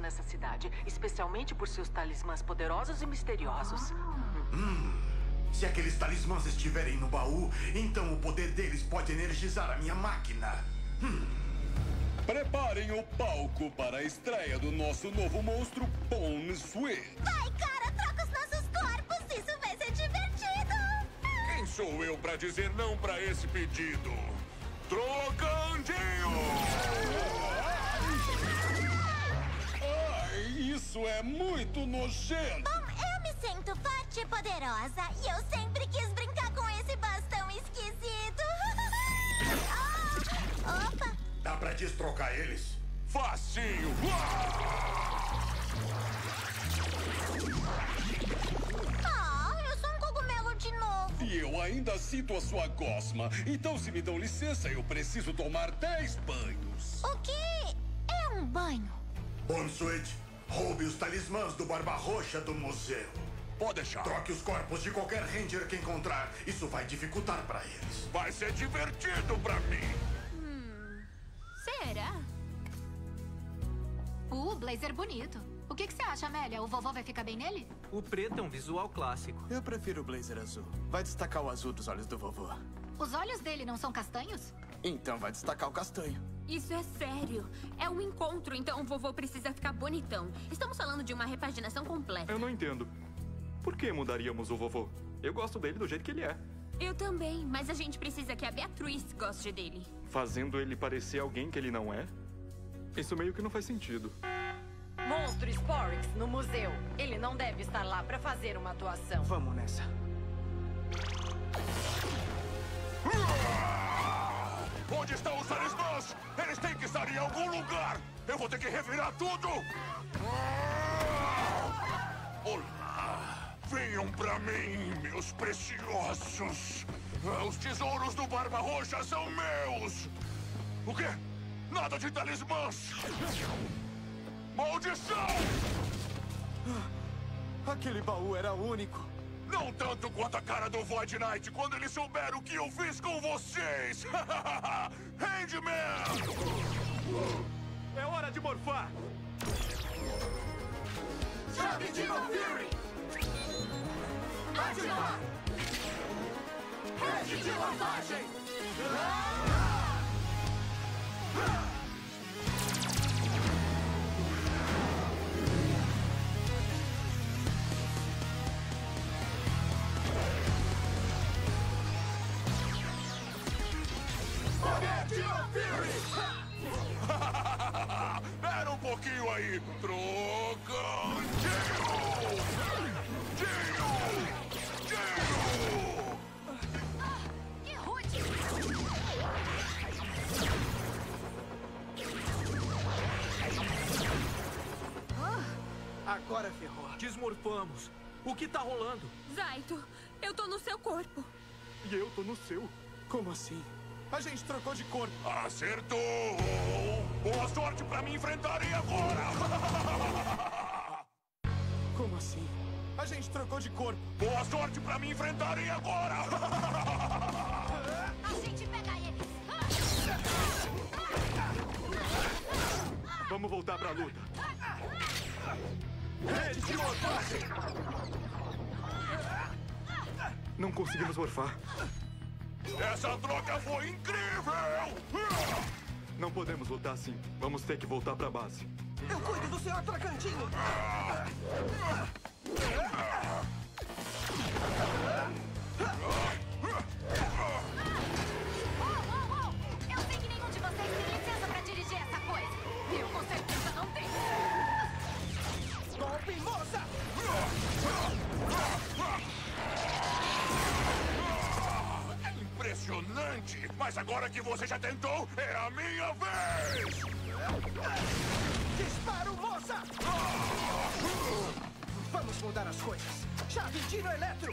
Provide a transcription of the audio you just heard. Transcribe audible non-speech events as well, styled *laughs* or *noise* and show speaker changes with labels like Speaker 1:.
Speaker 1: nessa cidade, especialmente por seus talismãs poderosos e misteriosos.
Speaker 2: Se aqueles talismãs estiverem no baú, então o poder deles pode energizar a minha máquina.
Speaker 3: Preparem o palco para a estreia do nosso novo monstro, Bone Sweet.
Speaker 4: Vai, cara, troca os nossos corpos! Isso vai ser divertido!
Speaker 3: Quem sou eu para dizer não para esse pedido? Trocandinho! Isso é muito nojento!
Speaker 4: Bom, eu me sinto forte e poderosa e eu sempre quis brincar com esse bastão esquisito. *laughs* Ah! Opa!
Speaker 2: Dá pra destrocar eles?
Speaker 3: Facinho!
Speaker 4: Ah, eu sou um cogumelo de novo.
Speaker 3: E eu ainda sinto a sua gosma. Então, se me dão licença, eu preciso tomar 10 banhos.
Speaker 4: O que é um banho?
Speaker 2: Bonsuit, roube os talismãs do Barba Roxa do museu.
Speaker 3: Pode deixar.
Speaker 2: Troque os corpos de qualquer ranger que encontrar. Isso vai dificultar pra eles.
Speaker 3: Vai ser divertido pra mim.
Speaker 5: Será? Uh, blazer bonito. O que, que você acha, Amélia? O vovô vai ficar bem nele?
Speaker 6: O preto é um visual clássico.
Speaker 7: Eu prefiro o blazer azul. Vai destacar o azul dos olhos do vovô.
Speaker 5: Os olhos dele não são castanhos?
Speaker 7: Então vai destacar o castanho.
Speaker 8: Isso é sério. É um encontro, então o vovô precisa ficar bonitão. Estamos falando de uma repaginação completa.
Speaker 9: Eu não entendo. Por que mudaríamos o vovô? Eu gosto dele do jeito que ele é.
Speaker 8: Eu também, mas a gente precisa que a Beatriz goste dele.
Speaker 9: Fazendo ele parecer alguém que ele não é? Isso meio que não faz sentido.
Speaker 1: Monstro Sporix no museu. Ele não deve estar lá pra fazer uma atuação.
Speaker 6: Vamos nessa.
Speaker 3: Eles têm que estar em algum lugar! Eu vou ter que revirar tudo! Olá! Venham pra mim, meus preciosos! Ah, Os tesouros do Barba Roxa são meus! O quê? Nada de talismãs! Maldição!
Speaker 7: Aquele baú era único.
Speaker 3: Não tanto quanto a cara do Void Knight quando eles souberam o que eu fiz com vocês! *laughs* Handman!
Speaker 9: É hora de morfar!
Speaker 4: Chave de Fury! Ativar! Rede de lavagem!
Speaker 3: Poder pouquinho aí! Trocandinho! Dinho! Dinho!
Speaker 5: Que rude!
Speaker 6: Agora ferrou. Desmorfamos. O que tá rolando?
Speaker 8: Zaito, eu tô no seu corpo.
Speaker 9: E eu tô no seu.
Speaker 7: Como assim? A gente trocou de corpo.
Speaker 3: Acertou! Boa sorte pra me enfrentarem agora! *laughs*
Speaker 7: Como assim? A gente trocou de corpo.
Speaker 3: Boa sorte pra me enfrentarem agora! *laughs*
Speaker 5: A gente pega eles!
Speaker 9: Vamos voltar pra luta.
Speaker 3: Rede de morfagem!
Speaker 9: Não conseguimos morfar.
Speaker 3: Essa troca foi incrível!
Speaker 9: Não podemos lutar assim. Vamos ter que voltar pra base.
Speaker 6: Eu cuido do senhor Tracandinho.
Speaker 3: Impressionante! Mas agora que você já tentou, é a minha vez!
Speaker 6: Disparo, moça! Vamos mudar as coisas. Chave Dino Eletro!